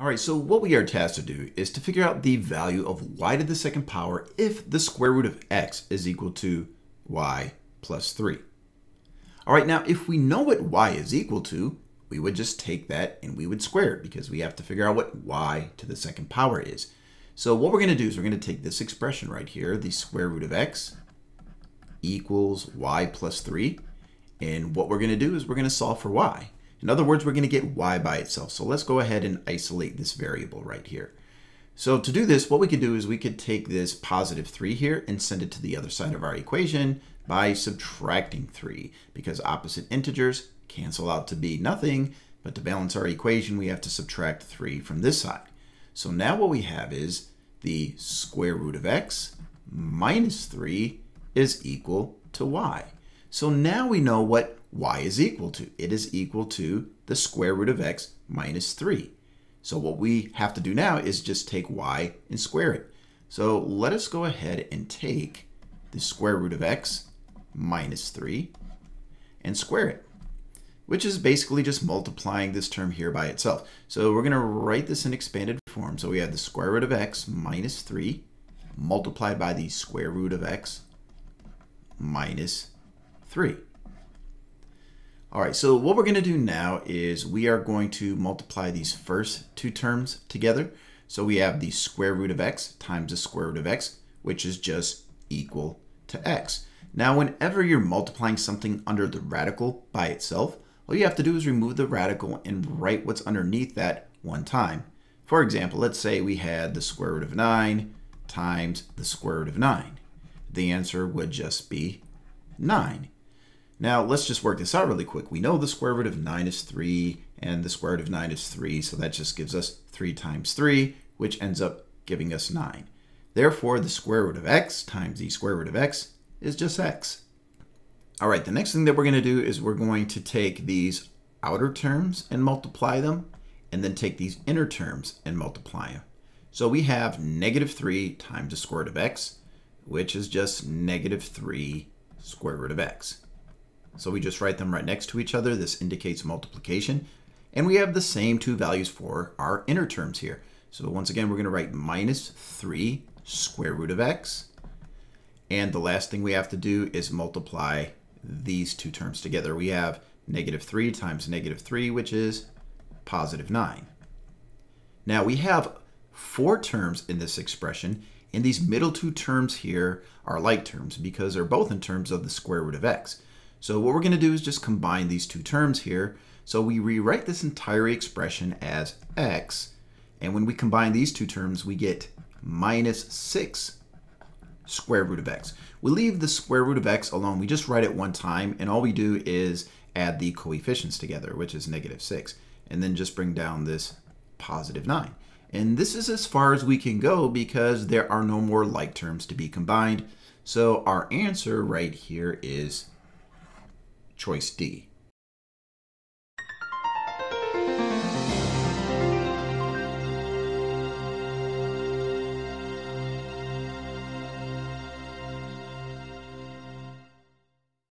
All right, so what we are tasked to do is to figure out the value of y to the second power if the square root of x is equal to y plus 3. All right, now if we know what y is equal to, we would just take that and we would square it because we have to figure out what y to the second power is. So what we're going to do is we're going to take this expression right here, the square root of x equals y plus 3. And what we're going to do is we're going to solve for y. In other words, we're going to get y by itself. So let's go ahead and isolate this variable right here. So to do this, what we could do is we could take this positive 3 here and send it to the other side of our equation by subtracting 3 because opposite integers cancel out to be nothing, but to balance our equation, we have to subtract 3 from this side. So now what we have is the square root of x minus 3 is equal to y. So now we know what y is equal to. It is equal to the square root of x minus 3. So what we have to do now is just take y and square it. So let us go ahead and take the square root of x minus 3 and square it, which is basically just multiplying this term here by itself. So we're going to write this in expanded form. So we have the square root of x minus 3 multiplied by the square root of x minus 3. All right, so what we're going to do now is we are going to multiply these first two terms together. So we have the square root of x times the square root of x, which is just equal to x. Now, whenever you're multiplying something under the radical by itself, all you have to do is remove the radical and write what's underneath that one time. For example, let's say we had the square root of 9 times the square root of 9. The answer would just be 9. Now let's just work this out really quick. We know the square root of 9 is 3 and the square root of 9 is 3, so that just gives us 3 times 3, which ends up giving us 9. Therefore, the square root of x times the square root of x is just x. All right, the next thing that we're going to do is we're going to take these outer terms and multiply them, and then take these inner terms and multiply them. So we have negative 3 times the square root of x, which is just negative 3 square root of x. So we just write them right next to each other. This indicates multiplication. And we have the same two values for our inner terms here. So once again, we're going to write minus 3 square root of x. And the last thing we have to do is multiply these two terms together. We have negative 3 times negative 3, which is positive 9. Now we have four terms in this expression, and these middle two terms here are like terms because they're both in terms of the square root of x. So what we're going to do is just combine these two terms here. So we rewrite this entire expression as x, and when we combine these two terms, we get minus 6 square root of x. We leave the square root of x alone. We just write it one time, and all we do is add the coefficients together, which is negative 6, and then just bring down this positive 9. And this is as far as we can go because there are no more like terms to be combined. So our answer right here is choice D.